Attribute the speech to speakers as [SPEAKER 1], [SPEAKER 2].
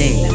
[SPEAKER 1] day.